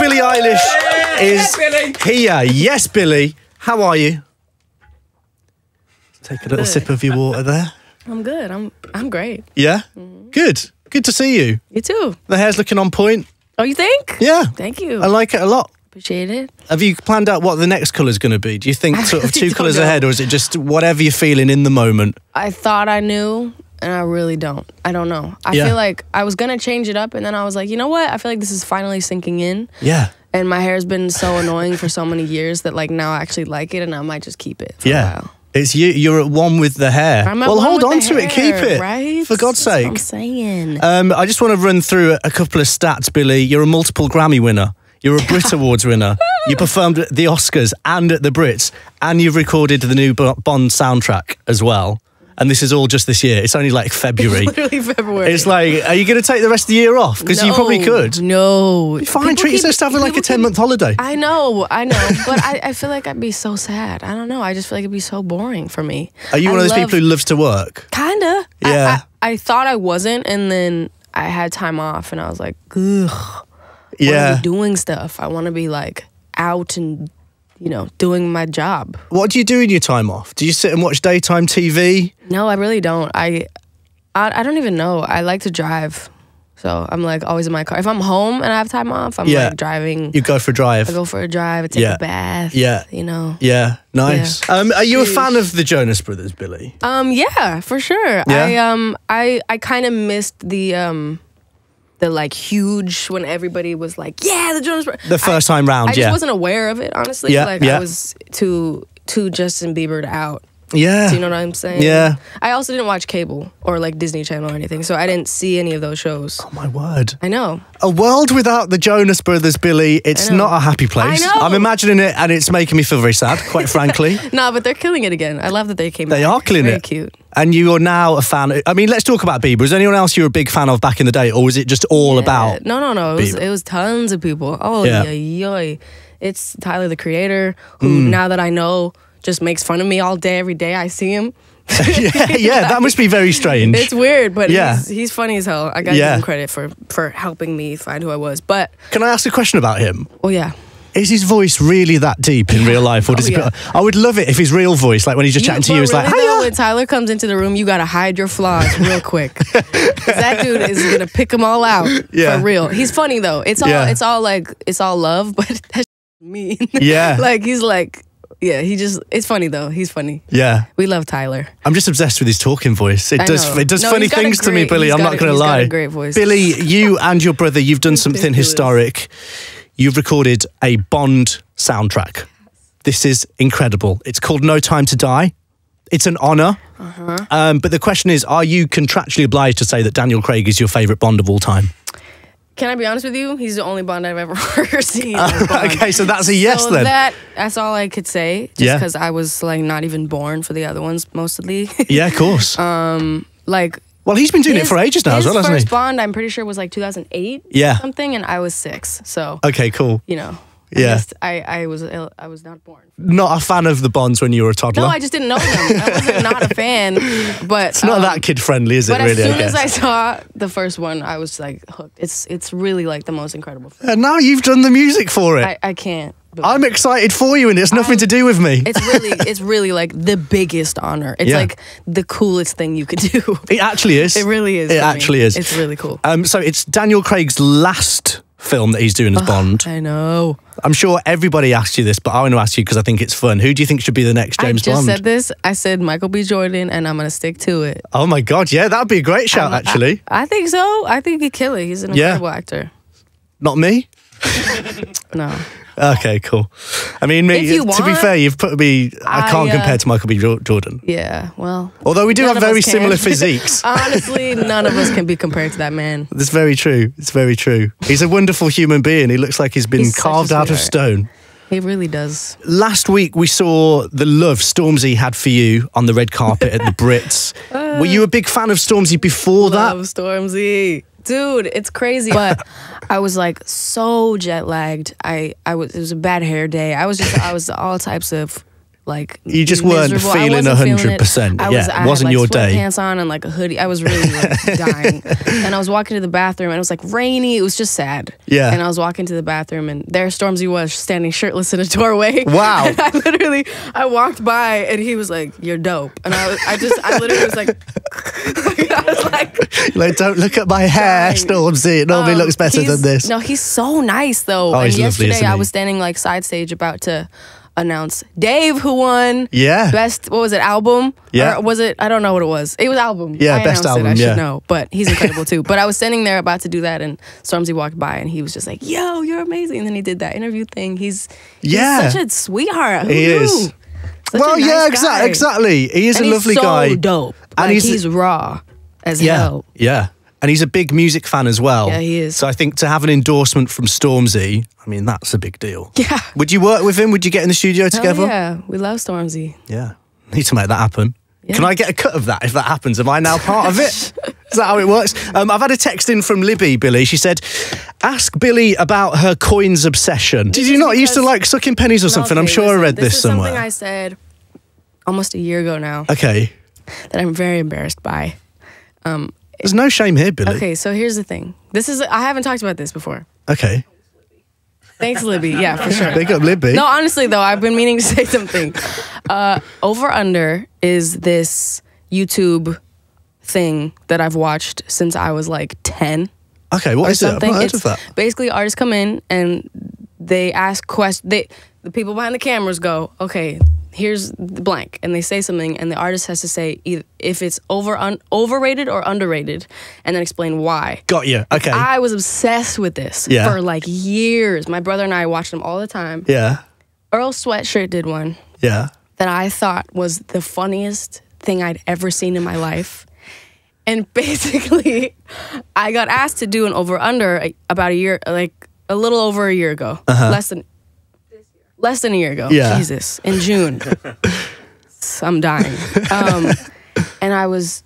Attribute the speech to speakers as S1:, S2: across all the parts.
S1: Billie Eilish is here. Yes, Billie. How are you? Take a little
S2: Good.
S1: sip of your water there.
S2: I'm good. I'm I'm great.
S1: Yeah? Mm-hmm. Good. Good to see you.
S2: You too.
S1: The hair's looking on point.
S2: Oh, you think?
S1: Yeah.
S2: Thank you.
S1: I like it a lot.
S2: Appreciate it.
S1: Have you planned out what the next colour is going to be? Do you think sort of two colours ahead, or is it just whatever you're feeling in the moment?
S2: I thought I knew, and I really don't. I don't know. I
S1: Yeah.
S2: feel like I was gonna change it up, and then I was like, you know what? I feel like this is finally sinking in,
S1: Yeah.
S2: and my hair's been so annoying for so many years that like now I actually like it, and I might just keep it. For A
S1: Yeah.
S2: while.
S1: It's you. You're at one with the hair. Well, hold on to it. Keep it.
S2: right?
S1: For God's
S2: That's
S1: sake.
S2: I'm saying.
S1: Um, I just want to run through a, a couple of stats, Billie. You're a multiple Grammy winner. You're a Brit Awards winner. You performed at the Oscars and at the Brits, and you've recorded the new Bond soundtrack as well. And this is all just this year. It's only like February.
S2: Literally February.
S1: it's like, are you going to take the rest of the year off? Because you probably could.
S2: No.
S1: Fine,
S2: People
S1: treat yourself to having like a 10
S2: keep-
S1: month holiday.
S2: I know, I know, but I, I feel like I'd be so sad. I don't know. I just feel like it'd be so boring for me.
S1: Are you
S2: I
S1: one of those
S2: love-
S1: people who loves to work?
S2: Kinda.
S1: Yeah.
S2: I, I, thought I wasn't, and then I had time off, and I was like, ugh.
S1: Yeah.
S2: be doing stuff. I want to be like out and you know doing my job.
S1: What do you do in your time off? Do you sit and watch daytime TV?
S2: No, I really don't. I, I, I don't even know. I like to drive, so I'm like always in my car. If I'm home and I have time off, I'm
S1: Yeah.
S2: like driving.
S1: You go for a drive.
S2: I go for a drive. I take
S1: Yeah.
S2: a bath.
S1: Yeah.
S2: you know.
S1: Yeah, nice. Um, are you a fan of the Jonas Brothers, Billie?
S2: Um, yeah, for sure.
S1: Yeah?
S2: I um, I I kind of missed the um, the like huge when everybody was like, yeah, the Jonas Brothers.
S1: The first time round,
S2: I just wasn't aware of it, honestly.
S1: Yeah,
S2: like
S1: yeah.
S2: I was too too Justin Bieber out.
S1: Yeah.
S2: Do you know what I'm saying?
S1: Yeah.
S2: I also didn't watch cable or like Disney Channel or anything, so I didn't see any of those shows.
S1: Oh my word.
S2: I know.
S1: A world without the Jonas Brothers, Billie, it's not a happy place.
S2: I know.
S1: I'm imagining it and it's making me feel very sad, quite frankly.
S2: No, but they're killing it again. I love that they came.
S1: They
S2: back.
S1: are killing
S2: Very
S1: it.
S2: Cute.
S1: And you are now a fan. I mean, let's talk about Bieber. Is there anyone else you were a big fan of back in the day, or was it just all
S2: Yeah.
S1: about?
S2: No, no, no. It was, it was tons of people. Oh,
S1: Yeah.
S2: yeah. yoy. It's Tyler the Creator, who
S1: Mm.
S2: now that I know just makes fun of me all day, every day I see him.
S1: yeah, yeah, that must be very strange.
S2: It's weird, but
S1: Yeah.
S2: he's, he's funny as hell. I gotta
S1: Yeah.
S2: give him credit for for helping me find who I was. But
S1: Can I ask a question about him?
S2: oh yeah,
S1: Is his voice really that deep in real life, or oh, does
S2: Oh,
S1: it?
S2: yeah.
S1: I would love it if his real voice, like when he's just chatting to you, is like,
S2: really though,
S1: "Hiya."
S2: when Tyler comes into the room, you gotta hide your flaws real quick. that dude is gonna pick them all out
S1: Yeah.
S2: for real. He's funny though. It's all
S1: Yeah.
S2: it's all like it's all love, but that's mean.
S1: Yeah.
S2: like he's like yeah. He just it's funny though. He's funny.
S1: Yeah.
S2: We love Tyler.
S1: I'm just obsessed with his talking voice. It
S2: I
S1: does
S2: know.
S1: it does
S2: No,
S1: funny
S2: he's got a
S1: things to me,
S2: Billie.
S1: I'm not going to lie.
S2: a great voice.
S1: Billie, you and your brother, you've done something historic. You've recorded a Bond soundtrack. This is incredible. It's called No Time to Die. It's an honor.
S2: Uh-huh.
S1: Um, but the question is, are you contractually obliged to say that Daniel Craig is your favorite Bond of all time?
S2: Can I be honest with you? He's the only Bond I've ever seen. Bond.
S1: okay, so that's a yes
S2: so
S1: then.
S2: That that's all I could say. Just
S1: Yeah.
S2: because I was like not even born for the other ones mostly.
S1: yeah, of course.
S2: Um, like
S1: well, he's been doing it for ages now as well, hasn't he? His first?
S2: Bond, I'm pretty sure was like 2008.
S1: Yeah.
S2: something, and I was six. So
S1: Okay, cool.
S2: you know, I
S1: Yeah.
S2: just- I I was ill, I was not born.
S1: Not a fan of the Bonds when you were a toddler.
S2: No, I just didn't know them. I wasn't not a fan. But
S1: it's not
S2: um,
S1: that kid friendly, is it?
S2: But
S1: really?
S2: as soon
S1: I
S2: as I saw the first one, I was like hooked. It's it's really like the most incredible. Film.
S1: and now you've done the music for it.
S2: I, I can't. But-
S1: I'm excited for you, and it's nothing to do with me.
S2: It's really, it's really like the biggest honor. It's
S1: Yeah.
S2: like the coolest thing you could do.
S1: It actually is.
S2: It really is.
S1: It
S2: for me.
S1: actually is.
S2: It's really cool.
S1: Um, so it's Daniel Craig's last film that he's doing as Bond.
S2: I know.
S1: I'm sure everybody asked you this, but I want to ask you because I think it's fun. Who do you think should be the next James Bond?
S2: I just
S1: Bond?
S2: said this. I said Michael B. Jordan, and I'm gonna stick to it.
S1: oh my god, yeah, that'd be a great shout.
S2: I'm-
S1: actually,
S2: I, I think so. I think he'd kill it. He's an
S1: Yeah.
S2: incredible actor.
S1: not me.
S2: No,
S1: Okay, cool. I mean, me. To be fair, you've put me. I,
S2: I,
S1: can't
S2: uh,
S1: compare to Michael B. Jordan.
S2: yeah. Well,
S1: Although we do have very similar physiques.
S2: honestly, none of us can be compared to that man.
S1: That's very true. It's very true. He's a wonderful human being. He looks like he's been
S2: He's
S1: carved out of stone.
S2: He really does.
S1: Last week we saw the love Stormzy had for you on the red carpet at the Brits. Were you a big fan of Stormzy before that?
S2: Love Stormzy. Dude, it's crazy. But I was like so jet lagged. I, I was it was a bad hair day. I was just I was all types of like
S1: You just weren't
S2: miserable. I
S1: feeling
S2: wasn't feeling it.
S1: 100%.
S2: I was,
S1: Yeah, it
S2: I
S1: wasn't
S2: like,
S1: your day.
S2: Pants on and like a hoodie. I was really like dying. And I was walking to the bathroom and it was like rainy. It was just sad.
S1: Yeah.
S2: And I was walking to the bathroom and there Stormzy was standing shirtless in a doorway.
S1: Wow.
S2: And I literally I walked by and he was like, "You're dope." And I was, I just I literally was like, I was like.
S1: don't look at my hair. Stormzy. It normally
S2: Um,
S1: looks better than this.
S2: No, he's so nice though.
S1: Oh,
S2: and
S1: he's lovely,
S2: yesterday
S1: isn't
S2: I was standing like side stage about to announce Dave who won.
S1: Yeah.
S2: Best what was it, album?
S1: Yeah.
S2: Or was it I don't know what it was. It was album.
S1: Yeah,
S2: I
S1: best album,
S2: It, I should know. But he's incredible too. But I was standing there about to do that and Stormzy walked by and he was just like, Yo, you're amazing. And then he did that interview thing. He's, he's
S1: Yeah.
S2: such a sweetheart. Who
S1: He
S2: knew?
S1: is.
S2: Such
S1: well,
S2: nice
S1: yeah, exa- exactly. He is
S2: And
S1: a
S2: he's
S1: lovely
S2: so
S1: guy.
S2: dope.
S1: And
S2: Like,
S1: he's-
S2: he's, raw as
S1: Yeah,
S2: hell.
S1: yeah. And he's a big music fan as well.
S2: Yeah, he is.
S1: So I think to have an endorsement from Stormzy, I mean, that's a big deal.
S2: Yeah.
S1: Would you work with him? Would you get in the studio
S2: Hell
S1: together?
S2: yeah. We love Stormzy.
S1: Yeah. Need to make that happen.
S2: Yeah.
S1: Can I get a cut of that if that happens? Am I now part of it? Is that how it works? Um, I've had a text in from Libby, Billie. She said, Ask Billie about her coins obsession. Did you not used to like sucking pennies or something? I'm sure I
S2: listen,
S1: read this,
S2: is
S1: somewhere.
S2: something I said almost a year ago now
S1: okay.
S2: that I'm very embarrassed by.
S1: There's no shame here, Billie.
S2: Okay, so here's the thing. This is I haven't talked about this before.
S1: Okay.
S2: Thanks, Libby. Yeah, for sure.
S1: Big up Libby.
S2: No, honestly though, I've been meaning to say something. Uh, Over Under is this YouTube thing that I've watched since I was like ten.
S1: okay, what
S2: is
S1: is it? I've
S2: something.
S1: not heard
S2: It's
S1: of that.
S2: basically artists come in and they ask questions. They the people behind the cameras go, okay, here's the blank, and they say something, and the artist has to say if it's over un, overrated or underrated, and then explain why.
S1: Got you. Okay.
S2: I was obsessed with this
S1: Yeah.
S2: for like years. My brother and I watched them all the time.
S1: yeah.
S2: Earl Sweatshirt did one
S1: Yeah.
S2: that I thought was the funniest thing I'd ever seen in my life. And basically, I got asked to do an over under about a year, like a little over a year ago, uh-huh. less than less than a year ago.
S1: Yeah.
S2: Jesus, in June. I'm dying. Um, and I was,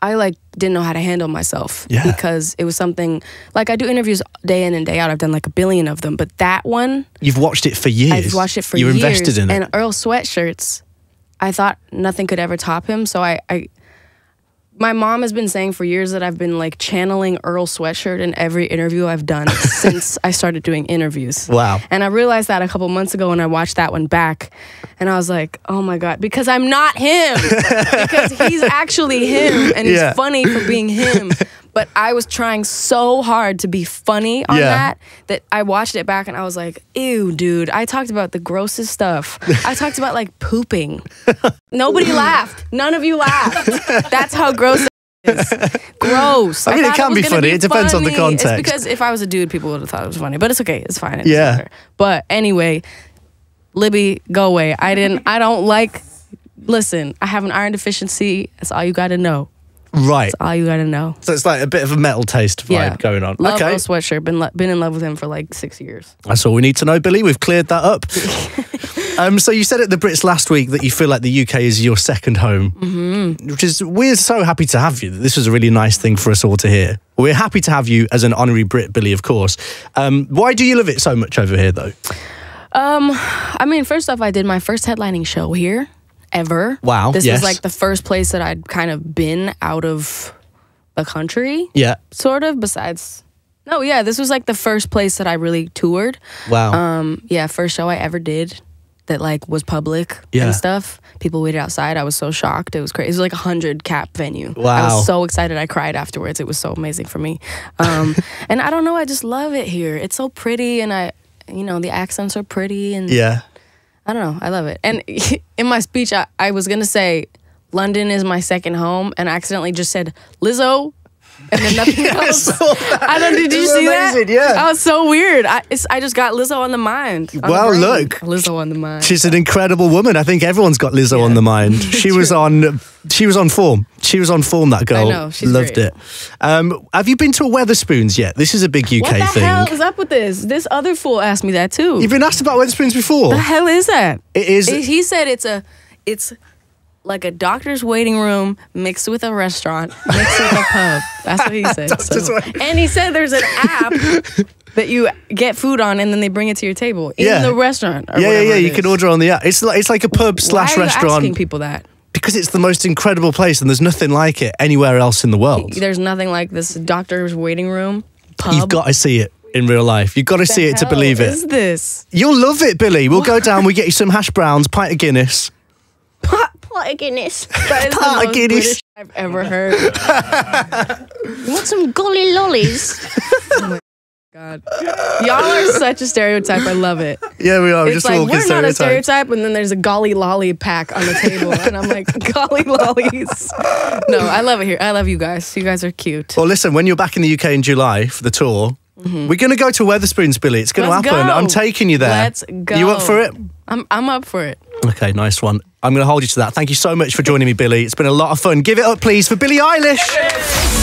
S2: I like didn't know how to handle myself
S1: Yeah.
S2: because it was something like I do interviews day in and day out. I've done like a billion of them, but that one
S1: You've watched it for years.
S2: I've watched it for
S1: you
S2: years.
S1: invested in it.
S2: And Earl Sweatshirts, I thought nothing could ever top him. So I, I, my mom has been saying for years that I've been like channeling Earl Sweatshirt in every interview I've done since I started doing interviews.
S1: Wow.
S2: And I realized that a couple months ago when I watched that one back, and I was like, oh my god, because I'm not him. because he's actually him, and he's
S1: Yeah.
S2: funny for being him. But I was trying so hard to be funny on
S1: Yeah.
S2: that that I watched it back and I was like, ew, dude. I talked about the grossest stuff. I talked about like pooping. Nobody laughed. None of you laughed. That's how gross it is. Gross.
S1: I mean, it can be funny. It depends on the
S2: funny.
S1: context.
S2: It's because if I was a dude, people would have thought it was funny. But it's okay. It's fine. It
S1: Yeah.
S2: doesn't. But anyway, Libby, go away. I didn't. I don't like. Listen, I have an iron deficiency. That's all you got to know.
S1: Right.
S2: All you got to know.
S1: So it's like a bit of a metal taste vibe
S2: Yeah,
S1: going on.
S2: Love
S1: okay.
S2: Earl Sweatshirt. Been been in love with him for like six years.
S1: That's all we need to know, Billie. We've cleared that up. um, so you said at the Brits last week that you feel like the UK is your second home, mm-hmm. which is we're so happy to have you. This was a really nice thing for us all to hear. We're happy to have you as an honorary Brit, Billie, of course. Um, why do you love it so much over here, though?
S2: Um, I mean, first off, I did my first headlining show here ever.
S1: Wow,
S2: This
S1: yes.
S2: was like the first place that I'd kind of been out of the country,
S1: Yeah.
S2: sort of. Besides, no, yeah, this was like the first place that I really toured.
S1: Wow.
S2: Um, yeah, first show I ever did that like was public
S1: Yeah.
S2: and stuff. People waited outside. I was so shocked. It was crazy. It was like a hundred cap venue.
S1: Wow.
S2: I was so excited. I cried afterwards. It was so amazing for me. Um, and I don't know. I just love it here. It's so pretty, and I, you know, the accents are pretty, and
S1: yeah.
S2: I don't know. I love it. And in my speech, I, I was gonna say London is my second home, and I accidentally just said Lizzo, and then nothing else. I don't. Did you see
S1: amazing,
S2: that?
S1: yeah.
S2: I was so weird. I it's, I just got Lizzo on the mind. on
S1: Well,
S2: brain.
S1: look.
S2: Lizzo on the mind.
S1: She's an incredible woman. I think everyone's got Lizzo
S2: Yeah.
S1: on the mind. She was on. She was on form. She was on form. That girl.
S2: know, she's
S1: Loved
S2: great.
S1: it. Um, have you been to a Wetherspoons yet? This is a big UK thing.
S2: what the
S1: thing.
S2: hell is up with this? This other fool asked me that too.
S1: You've been asked about Wetherspoons before.
S2: the hell is that?
S1: It is.
S2: He- he said it's a it's like a doctor's waiting room mixed with a restaurant mixed with a pub. That's what he said. So- And he said there's an app that you get food on and then they bring it to your table in
S1: Yeah.
S2: the restaurant. Or
S1: yeah, yeah, yeah. You can order on the app. It's like it's like a pub slash
S2: Why are you
S1: restaurant
S2: asking people that?
S1: because it's the most incredible place and there's nothing like it anywhere else in the world.
S2: There's nothing like this doctor's waiting room pub.
S1: You've got to see it in real life. You've got to see it to believe it.
S2: Is this
S1: You'll love it, Billie. We'll go down. We get you some hash browns, pint of Guinness.
S2: Pot, pot of Guinness? That is the most
S1: Guinness.
S2: British I've ever heard. you want some golly lollies? oh my God, y'all are such a stereotype. I love it.
S1: Yeah, we are.
S2: It's
S1: just
S2: like we're not a stereotype, and then there's a golly lolly pack on the table, and I'm like, golly lollies. No, I love it here. I love you guys. You guys are cute.
S1: Well, listen, when you're back in the UK in July for the tour, mm-hmm. we're going to go to Wetherspoons, Billie. It's going to. Happen.
S2: go.
S1: I'm taking you there.
S2: Let's go.
S1: You up for it?
S2: I'm I'm up for it.
S1: Okay, nice one. I'm going to hold you to that. Thank you so much for joining me, Billie. It's been a lot of fun. Give it up, please, for Billie Eilish.